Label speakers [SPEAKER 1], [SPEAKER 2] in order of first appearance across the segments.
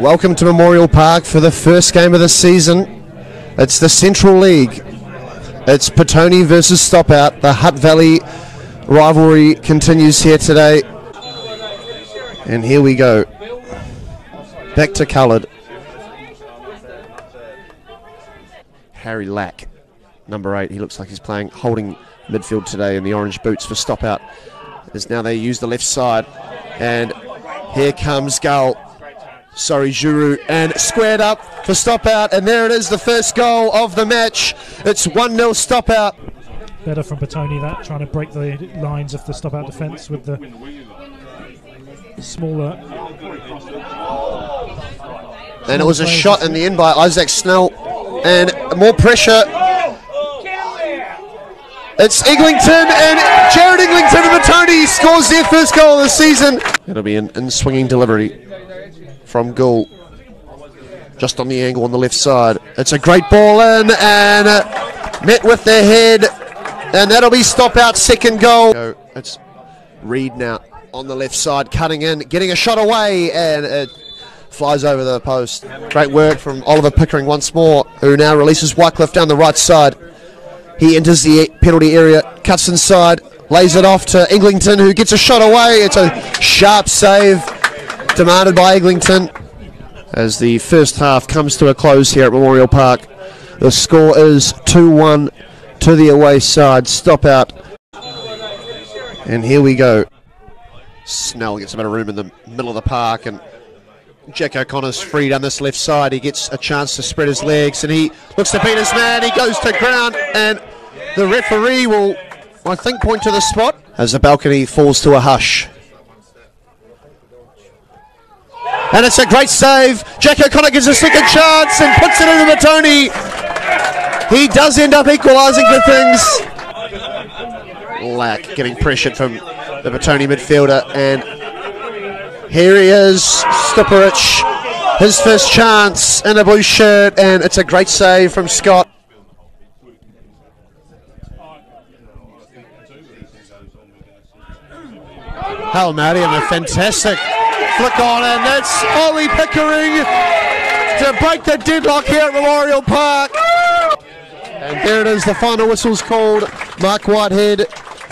[SPEAKER 1] Welcome to Memorial Park for the first game of the season. It's the Central League. It's Petone versus Stopout. The Hutt Valley rivalry continues here today. And here we go. Back to coloured. Harry Lack, number eight. He looks like he's playing holding midfield today in the orange boots for Stopout. As now they use the left side. And here comes Gull. Sorry, Juru, and squared up for stop out, and there it is, the first goal of the match. It's 1 0 stop out.
[SPEAKER 2] Better from Petone that, trying to break the lines of the stop out defence with the smaller.
[SPEAKER 1] And it was a shot in the end by Isaac Snell, and more pressure. It's Eglinton and Jared Eglinton and Petone scores their first goal of the season. It'll be an in swinging delivery from Gould. Just on the angle on the left side. It's a great ball in and uh, met with the head. And that'll be stop out second goal. It's Reed now on the left side, cutting in, getting a shot away, and it flies over the post. Great work from Oliver Pickering once more, who now releases Wycliffe down the right side. He enters the penalty area, cuts inside, lays it off to Eglinton, who gets a shot away. It's a sharp save demanded by Eglinton. As the first half comes to a close here at Memorial Park, the score is 2 1 to the away side. Stop out. And here we go. Snell gets a bit of room in the middle of the park, and Jack O'Connor's free down this left side. He gets a chance to spread his legs, and he looks to beat his man. He goes to ground, and the referee will, I think, point to the spot as the balcony falls to a hush. And it's a great save. Jack O'Connor gives a second chance and puts it into Petone. He does end up equalising for things. Lack getting pressured from the Petone midfielder. And here he is, Stuparic. His first chance in a blue shirt. And it's a great save from Scott. Hal Matty and a fantastic flick on, and that's Ollie Pickering to break the deadlock here at Memorial Park. And there it is, the final whistle's called. Mark Whitehead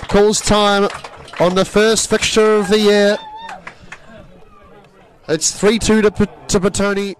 [SPEAKER 1] calls time on the first fixture of the year. It's 3 2 to, to Petone.